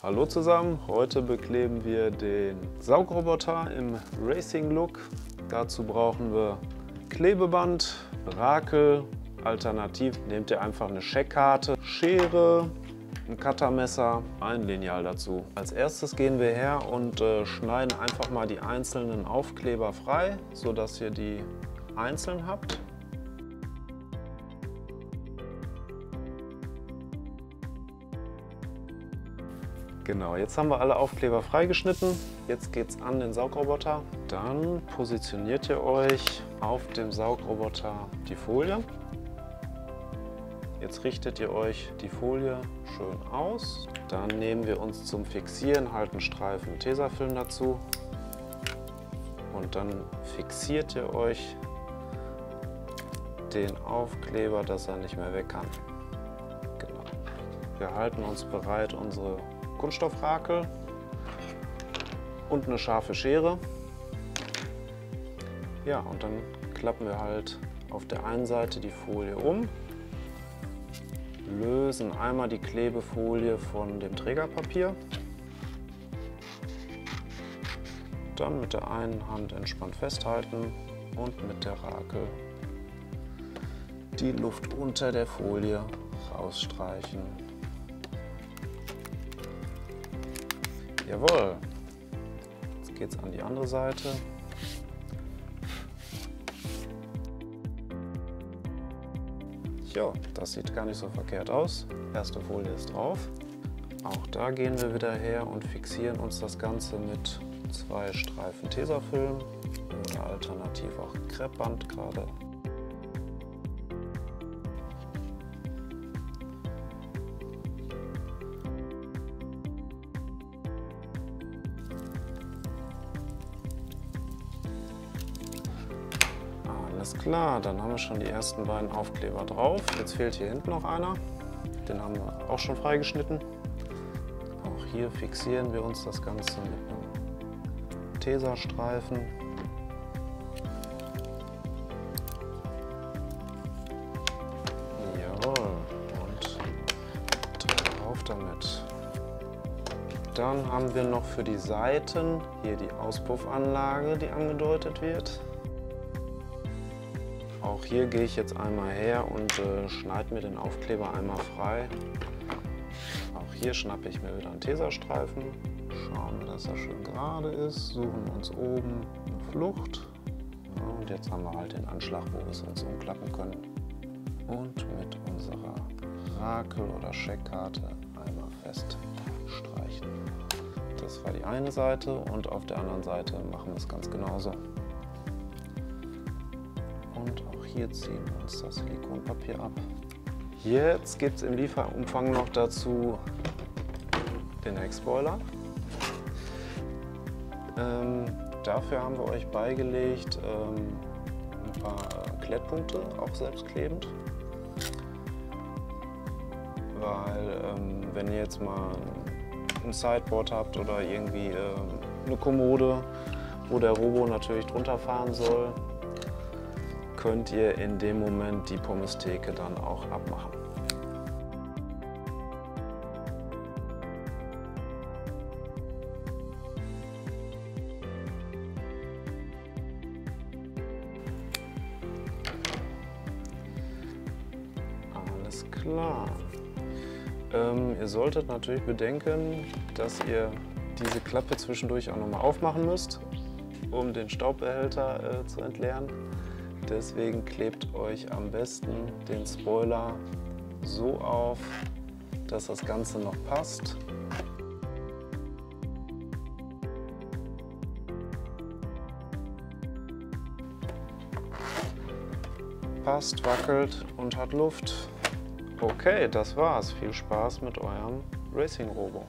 Hallo zusammen, heute bekleben wir den Saugroboter im Racing Look. Dazu brauchen wir Klebeband, Rakel, alternativ nehmt ihr einfach eine Scheckkarte, Schere, ein Cuttermesser, ein Lineal dazu. Als erstes gehen wir her und äh, schneiden einfach mal die einzelnen Aufkleber frei, sodass ihr die einzeln habt. Genau, jetzt haben wir alle Aufkleber freigeschnitten. Jetzt geht es an den Saugroboter. Dann positioniert ihr euch auf dem Saugroboter die Folie. Jetzt richtet ihr euch die Folie schön aus. Dann nehmen wir uns zum Fixieren halt einen Streifen Tesafilm dazu. Und dann fixiert ihr euch den Aufkleber, dass er nicht mehr weg kann. Genau. Wir halten uns bereit, unsere Kunststoffrakel und eine scharfe Schere. Ja, und dann klappen wir halt auf der einen Seite die Folie um, lösen einmal die Klebefolie von dem Trägerpapier, dann mit der einen Hand entspannt festhalten und mit der Rakel die Luft unter der Folie rausstreichen. Jawohl. Jetzt geht es an die andere Seite. Ja, das sieht gar nicht so verkehrt aus. Erste Folie ist drauf. Auch da gehen wir wieder her und fixieren uns das Ganze mit zwei Streifen Tesafilm oder alternativ auch Kreppband gerade. Alles klar, dann haben wir schon die ersten beiden Aufkleber drauf. Jetzt fehlt hier hinten noch einer. Den haben wir auch schon freigeschnitten. Auch hier fixieren wir uns das Ganze mit einem Tesastreifen. Jawohl, und drauf damit. Dann haben wir noch für die Seiten hier die Auspuffanlage, die angedeutet wird. Auch hier gehe ich jetzt einmal her und äh, schneide mir den Aufkleber einmal frei. Auch hier schnappe ich mir wieder einen Tesastreifen, schauen, dass er schön gerade ist, suchen uns oben eine Flucht. Ja, und jetzt haben wir halt den Anschlag, wo wir es uns umklappen können. Und mit unserer Rakel- oder Scheckkarte einmal feststreichen. Das war die eine Seite und auf der anderen Seite machen wir es ganz genauso. Und auch hier ziehen wir uns das Silikonpapier ab. Jetzt gibt es im Lieferumfang noch dazu den Heckspoiler. Ähm, dafür haben wir euch beigelegt ähm, ein paar Klettpunkte, auch selbstklebend. Weil ähm, wenn ihr jetzt mal ein Sideboard habt oder irgendwie ähm, eine Kommode, wo der Robo natürlich drunter fahren soll, könnt ihr in dem Moment die Pommestheke dann auch abmachen. Alles klar. Ähm, ihr solltet natürlich bedenken, dass ihr diese Klappe zwischendurch auch nochmal aufmachen müsst, um den Staubbehälter äh, zu entleeren. Deswegen klebt euch am besten den Spoiler so auf, dass das Ganze noch passt. Passt, wackelt und hat Luft. Okay, das war's. Viel Spaß mit eurem Racing Robo.